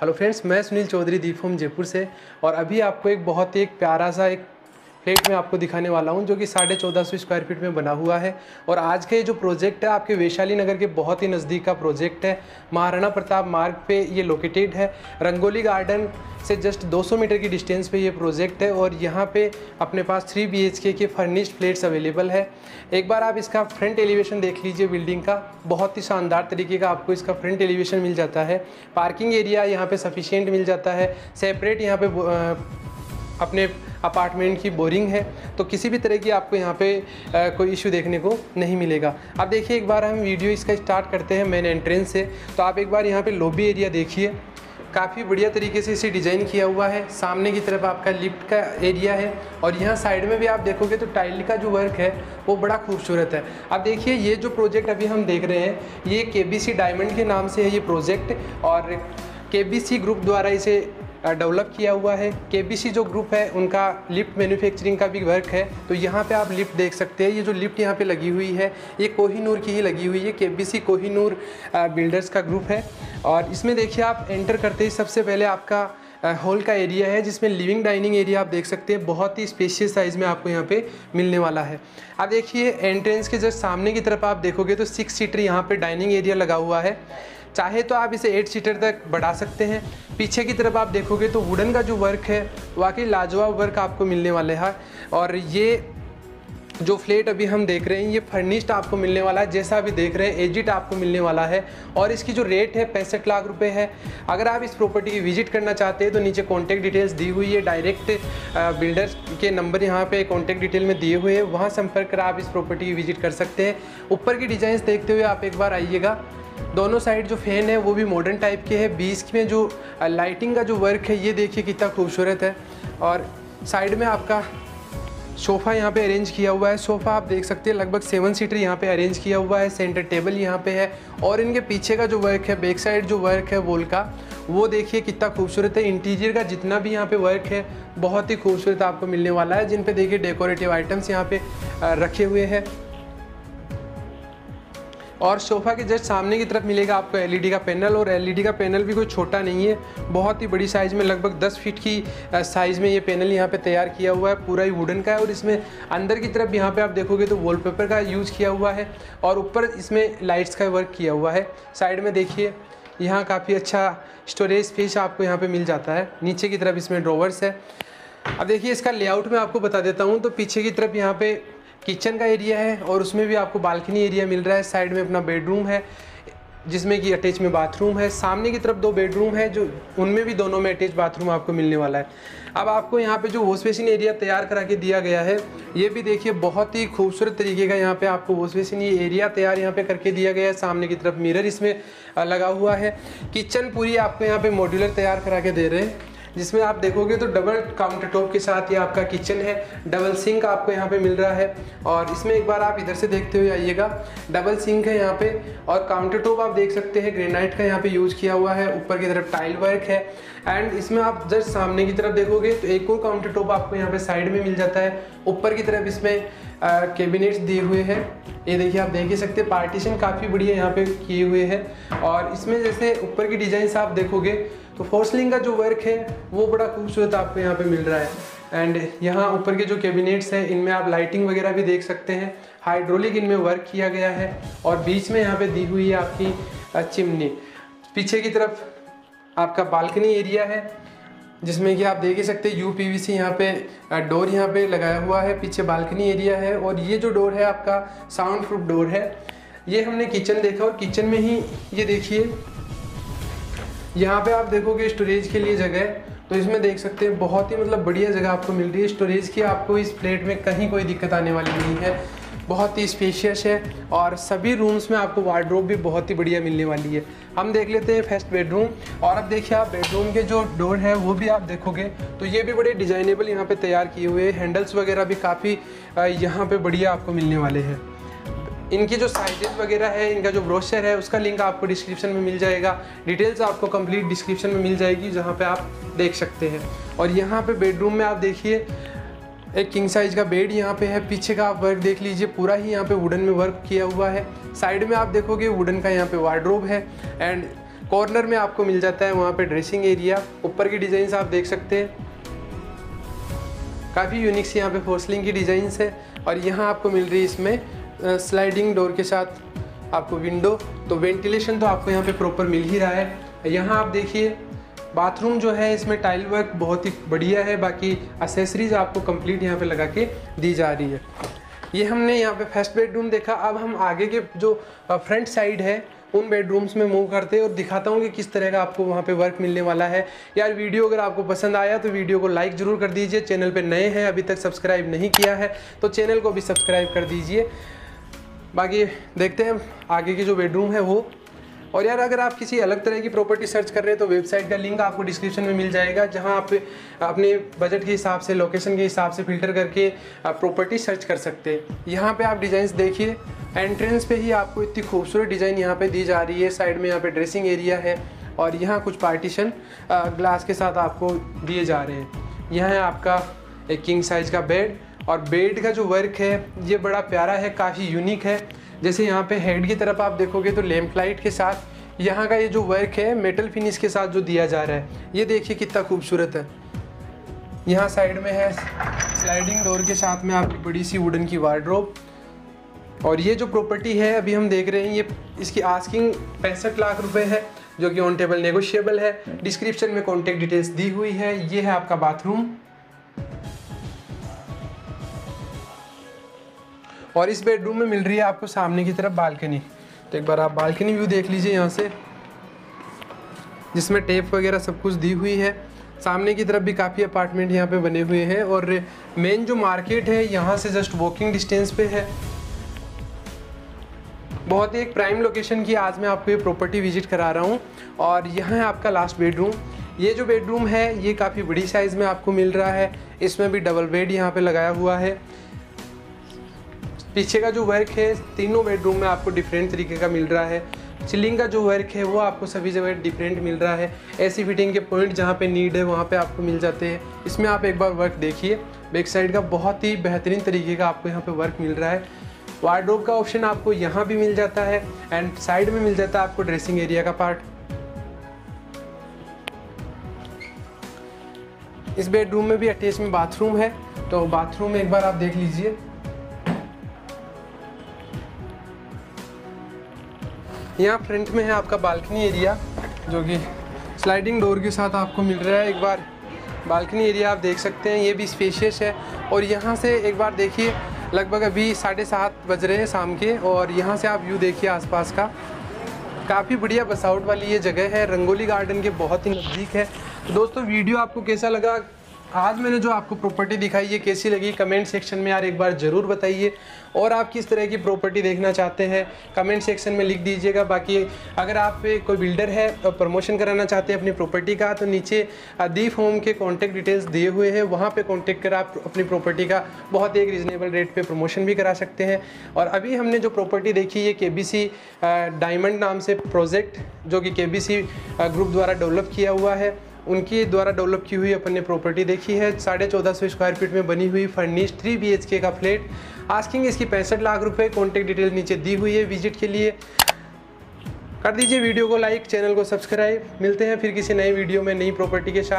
Hello friends मैं Sunil Chaudhary Deep home Jaipur से और अभी आपको एक बहुत ही एक प्यारा सा एक फ्लैट में आपको दिखाने वाला हूँ जो कि साढ़े चौदह सौ स्क्वायर फीट में बना हुआ है और आज का ये जो प्रोजेक्ट है, आपके वैशाली नगर के बहुत ही नज़दीक का प्रोजेक्ट है। महाराणा प्रताप मार्ग पे ये लोकेटेड है। रंगोली गार्डन से जस्ट 200 मीटर की डिस्टेंस पे ये प्रोजेक्ट है और यहाँ पे अपने पास three B K furnished flats available है। एक बार आप इसका फ्रंट एलिवेशन देख लीजिए बिल्डिंग का। बहुत ही शानदार तरीके का आपको इसका फ्रंट एलिवेशन मिल जाता है। पार्किंग एरिया यहाँ पर सफिशियंट मिल जाता है। सेपरेट यहाँ पर अपने अपार्टमेंट की बोरिंग है। तो किसी भी तरह की आपको यहाँ पे आ, कोई इशू देखने को नहीं मिलेगा। अब देखिए एक बार हम वीडियो इसका स्टार्ट करते हैं मेन एंट्रेंस से। तो आप एक बार यहाँ पे लॉबी एरिया देखिए। काफ़ी बढ़िया तरीके से इसे डिज़ाइन किया हुआ है। सामने की तरफ़ आपका लिफ्ट का एरिया है और यहाँ साइड में भी आप देखोगे तो टाइल का जो वर्क है, वो बड़ा खूबसूरत है। अब देखिए, ये जो प्रोजेक्ट अभी हम देख रहे हैं, ये के डायमंड के नाम से है ये प्रोजेक्ट और के ग्रुप द्वारा इसे डेवलप किया हुआ है। के जो ग्रुप है, उनका लिफ्ट मैन्युफैक्चरिंग का भी वर्क है। तो यहाँ पे आप लिफ्ट देख सकते हैं। ये जो लिफ्ट यहाँ पे लगी हुई है, ये कोहिनूर की ही लगी हुई है। के कोहिनूर बिल्डर्स का ग्रुप है। और इसमें देखिए आप एंटर करते ही सबसे पहले आपका हॉल का एरिया है, जिसमें लिविंग डाइनिंग एरिया आप देख सकते हैं। बहुत ही स्पेशियस साइज़ में आपको यहाँ पे मिलने वाला है। अब देखिए एंट्रेंस के जस्ट सामने की तरफ़ आप देखोगे तो सिक्स सीटर यहाँ पे डाइनिंग एरिया लगा हुआ है। चाहे तो आप इसे एट सीटर तक बढ़ा सकते हैं। पीछे की तरफ़ आप देखोगे तो वुडन का जो वर्क है, वाकई लाजवाब वर्क आपको मिलने वाले हैं। और ये जो फ्लेट अभी हम देख रहे हैं, ये फर्निश्ड आपको मिलने वाला है, जैसा अभी देख रहे हैं एजिट आपको मिलने वाला है। और इसकी जो रेट है, पैंसठ लाख रुपए है। अगर आप इस प्रॉपर्टी की विज़िट करना चाहते हैं तो नीचे कॉन्टैक्ट डिटेल्स दी हुई है। डायरेक्ट बिल्डर्स के नंबर यहाँ पे कॉन्टैक्ट डिटेल में दिए हुए हैं। वहाँ संपर्क कर आप इस प्रॉपर्टी की विज़िट कर सकते हैं। ऊपर की डिज़ाइंस देखते हुए आप एक बार आइएगा। दोनों साइड जो फ़ैन है, वो भी मॉडर्न टाइप के है। बीच में जो लाइटिंग का जो वर्क है, ये देखिए कितना खूबसूरत है। और साइड में आपका सोफ़ा यहाँ पे अरेंज किया हुआ है। सोफ़ा आप देख सकते हैं, लगभग सेवन सीटर यहाँ पे अरेंज किया हुआ है। सेंटर टेबल यहाँ पे है। और इनके पीछे का जो वर्क है बैक साइड जो वर्क है वॉल का, वो देखिए कितना खूबसूरत है। इंटीरियर का जितना भी यहाँ पे वर्क है, बहुत ही खूबसूरत आपको मिलने वाला है। जिन पे देखिए डेकोरेटिव आइटम्स यहाँ पे रखे हुए हैं। और सोफ़ा के जस्ट सामने की तरफ़ मिलेगा आपको एलईडी का पैनल और एलईडी का पैनल भी कोई छोटा नहीं है। बहुत ही बड़ी साइज़ में लगभग 10 फीट की साइज़ में ये पैनल यहाँ पे तैयार किया हुआ है, पूरा ही वुडन का है और इसमें अंदर की तरफ़ यहाँ पे आप देखोगे तो वॉलपेपर का यूज़ किया हुआ है और ऊपर इसमें लाइट्स का वर्क किया हुआ है। साइड में देखिए, यहाँ काफ़ी अच्छा स्टोरेज स्पेस आपको यहाँ पर मिल जाता है। नीचे की तरफ़ इसमें ड्रोवर्स है। अब देखिए इसका लेआउट में आपको बता देता हूँ तो पीछे की तरफ़ यहाँ पे किचन का एरिया है और उसमें भी आपको बालकनी एरिया मिल रहा है। साइड में अपना बेडरूम है, जिसमें कि अटैच में बाथरूम है। सामने की तरफ़ दो बेडरूम है, जो उनमें भी दोनों में अटैच बाथरूम आपको मिलने वाला है। अब आपको यहाँ पे जो वॉश बेसिन एरिया तैयार करा के दिया गया है, ये भी देखिए बहुत ही खूबसूरत तरीके का यहाँ पे आपको वॉश बेसिन ये एरिया तैयार यहाँ पे करके दिया गया है। सामने की तरफ़ मिरर इसमें लगा हुआ है। किचन पूरी आपको यहाँ पे मॉड्यूलर तैयार करा के दे रहे हैं। जिसमें आप देखोगे तो डबल काउंटर टॉप के साथ ये आपका किचन है डबल सिंक आपको यहाँ पे मिल रहा है। और इसमें एक बार आप इधर से देखते हुए आइएगा डबल सिंक है यहाँ पे और काउंटर टॉप आप देख सकते हैं ग्रेनाइट का यहाँ पे यूज़ किया हुआ है, ऊपर की तरफ़ टाइल वर्क है। एंड इसमें आप जस्ट सामने की तरफ़ देखोगे तो एक और काउंटर टॉप आपको यहाँ पे साइड में मिल जाता है। ऊपर की तरफ़ इसमें कैबिनेट्स दिए हुए हैं। ये देखिए, आप देख ही सकते हैं पार्टीशन काफ़ी बढ़िया यहाँ पे किए हुए हैं। और इसमें जैसे ऊपर की डिज़ाइन आप देखोगे तो फोर्सलिंग का जो वर्क है, वो बड़ा खूबसूरत आपको यहाँ पे मिल रहा है। एंड यहाँ ऊपर के जो कैबिनेट्स हैं, इनमें आप लाइटिंग वगैरह भी देख सकते हैं। हाइड्रोलिक इनमें वर्क किया गया है और बीच में यहाँ पे दी हुई है आपकी चिमनी। पीछे की तरफ़ आपका बालकनी एरिया है, जिसमें कि आप देख ही सकते हैं यू पी वी सी यहाँ पे डोर यहाँ पे लगाया हुआ है, पीछे बालकनी एरिया है, और ये जो डोर है, आपका साउंड प्रूफ डोर है। ये हमने किचन देखा, और किचन में ही ये देखिए। यहाँ पे आप देखोगे स्टोरेज के लिए जगह तो इसमें देख सकते हैं, बहुत ही मतलब बढ़िया जगह आपको मिल रही है। स्टोरेज की आपको इस प्लेट में कहीं कोई दिक्कत आने वाली नहीं है। बहुत ही स्पेशियस है और सभी रूम्स में आपको वार्ड्रोब भी बहुत ही बढ़िया मिलने वाली है। हम देख लेते हैं फ़र्स्ट बेडरूम और अब देखिए आप बेडरूम के जो डोर है, वो भी आप देखोगे। तो ये भी बड़े डिजाइनेबल यहाँ पे तैयार किए हुए हैंडल्स वगैरह भी काफ़ी यहाँ पे बढ़िया आपको मिलने वाले हैं। इनकी जो साइजेस वगैरह है, इनका जो ब्रोशर है, उसका लिंक आपको डिस्क्रिप्शन में मिल जाएगा। डिटेल्स आपको कंप्लीट डिस्क्रिप्शन में मिल जाएगी, जहाँ पे आप देख सकते हैं। और यहाँ पे बेडरूम में आप देखिए एक किंग साइज़ का बेड यहाँ पे है। पीछे का आप वर्क देख लीजिए, पूरा ही यहाँ पे वुडन में वर्क किया हुआ है। साइड में आप देखोगे वुडन का यहाँ पे वार्ड्रोब है एंड कॉर्नर में आपको मिल जाता है वहाँ पे ड्रेसिंग एरिया ऊपर की डिज़ाइन आप देख सकते हैं। काफ़ी यूनिक सी यहाँ पे फोर्सलिंग की डिज़ाइंस है और यहाँ आपको मिल रही है इसमें स्लाइडिंग डोर के साथ आपको विंडो तो वेंटिलेशन तो आपको यहाँ पे प्रॉपर मिल ही रहा है। यहाँ आप देखिए बाथरूम जो है, इसमें टाइल वर्क बहुत ही बढ़िया है, बाकी असेसरीज आपको कंप्लीट यहाँ पे लगा के दी जा रही है। ये हमने यहाँ पे फ़र्स्ट बेडरूम देखा, अब हम आगे के जो फ्रंट साइड है, उन बेडरूम्स में मूव करते हैं और दिखाता हूँ कि किस तरह का आपको वहाँ पे वर्क मिलने वाला है। यार वीडियो अगर आपको पसंद आया तो वीडियो को लाइक ज़रूर कर दीजिए। चैनल पे नए हैं, अभी तक सब्सक्राइब नहीं किया है तो चैनल को भी सब्सक्राइब कर दीजिए। बाकी देखते हैं, आगे की जो बेडरूम है वो। और यार, अगर आप किसी अलग तरह की प्रॉपर्टी सर्च कर रहे हैं तो वेबसाइट का लिंक आपको डिस्क्रिप्शन में मिल जाएगा, जहाँ आप अपने बजट के हिसाब से लोकेशन के हिसाब से फ़िल्टर करके प्रॉपर्टी सर्च कर सकते हैं। यहाँ पर आप डिज़ाइंस देखिए एंट्रेंस पे ही आपको इतनी खूबसूरत डिज़ाइन यहाँ पे दी जा रही है। साइड में यहाँ पे ड्रेसिंग एरिया है और यहाँ कुछ पार्टीशन ग्लास के साथ आपको दिए जा रहे हैं। यहाँ है आपका एक किंग साइज़ का बेड और बेड का जो वर्क है, ये बड़ा प्यारा है, काफ़ी यूनिक है। जैसे यहाँ पे हेड की तरफ़ आप देखोगे तो लेम्प लाइट के साथ यहाँ का ये जो वर्क है मेटल फिनिश के साथ जो दिया जा रहा है ये देखिए कितना खूबसूरत है। यहाँ साइड में है स्लाइडिंग डोर के साथ में आपकी बड़ी सी वुडन की वार्ड्रोब और ये जो प्रॉपर्टी है अभी हम देख रहे हैं ये इसकी आस्किंग पैंसठ लाख रुपए है जो कि ऑन टेबल नेगोशिएबल है। डिस्क्रिप्शन में कॉन्टेक्ट डिटेल्स दी हुई है। ये है आपका बाथरूम और इस बेडरूम में मिल रही है आपको सामने की तरफ़ बालकनी तो एक बार आप बालकनी व्यू देख लीजिए यहाँ से। जिसमें टेप वगैरह सब कुछ दी हुई है। सामने की तरफ़ भी काफ़ी अपार्टमेंट यहाँ पे बने हुए हैं और मेन जो मार्केट है यहाँ से जस्ट वॉकिंग डिस्टेंस पे है। बहुत ही एक प्राइम लोकेशन की आज मैं आपको ये प्रॉपर्टी विज़िट करा रहा हूँ। और यहाँ है आपका लास्ट बेडरूम ये जो बेडरूम है, ये काफ़ी बड़ी साइज़ में आपको मिल रहा है। इसमें भी डबल बेड यहाँ पे लगाया हुआ है। पीछे का जो वर्क है, तीनों बेडरूम में आपको डिफरेंट तरीके का मिल रहा है। चिलिंग का जो वर्क है, वो आपको सभी जगह डिफरेंट मिल रहा है। ऐसी फिटिंग के पॉइंट जहाँ पे नीड है, वहाँ पे आपको मिल जाते हैं। इसमें आप एक बार वर्क देखिए। बैक साइड का बहुत ही बेहतरीन तरीके का आपको यहाँ पे वर्क मिल रहा है। वार्ड्रोब का ऑप्शन आपको यहाँ भी मिल जाता है एंड साइड में मिल जाता है आपको ड्रेसिंग एरिया का पार्ट इस बेडरूम में भी अटैच में बाथरूम है तो बाथरूम में एक बार आप देख लीजिए। यहाँ फ्रंट में है आपका बालकनी एरिया, जो कि स्लाइडिंग डोर के साथ आपको मिल रहा है एक बार। बालकनी एरिया आप देख सकते हैं, ये भी स्पेशियस है। और यहाँ से एक बार देखिए, लगभग अभी साढ़े सात बज रहे हैं शाम के, और यहाँ से आप व्यू देखिए आसपास का। काफ़ी बढ़िया बस आउट वाली ये जगह है। रंगोली गार्डन के बहुत ही नज़दीक है। दोस्तों वीडियो आपको कैसा लगा? आज मैंने जो आपको प्रॉपर्टी दिखाई है, कैसी लगी कमेंट सेक्शन में यार एक बार ज़रूर बताइए। और आप किस तरह की प्रॉपर्टी देखना चाहते हैं कमेंट सेक्शन में लिख दीजिएगा। बाकी अगर आप कोई बिल्डर है और प्रमोशन कराना चाहते हैं अपनी प्रॉपर्टी का तो नीचे अदीफ होम के कॉन्टैक्ट डिटेल्स दिए हुए हैं। वहाँ पर कॉन्टेक्ट कर आप अपनी प्रॉपर्टी का बहुत एक रीज़नेबल रेट पर प्रमोशन भी करा सकते हैं। और अभी हमने जो प्रॉपर्टी देखी है के डायमंड नाम से प्रोजेक्ट जो कि के ग्रुप द्वारा डेवलप किया हुआ है। उनके द्वारा डेवलप की हुई अपन ने प्रॉपर्टी देखी है। साढ़े चौदह सौ स्क्वायर फीट में बनी हुई फर्निश थ्री बी का फ्लैट आस्किंग इसकी पैंसठ लाख रुपए कॉन्टैक्ट डिटेल नीचे दी हुई है विज़िट के लिए। कर दीजिए वीडियो को लाइक चैनल को सब्सक्राइब मिलते हैं फिर किसी नए वीडियो में नई प्रॉपर्टी के साथ।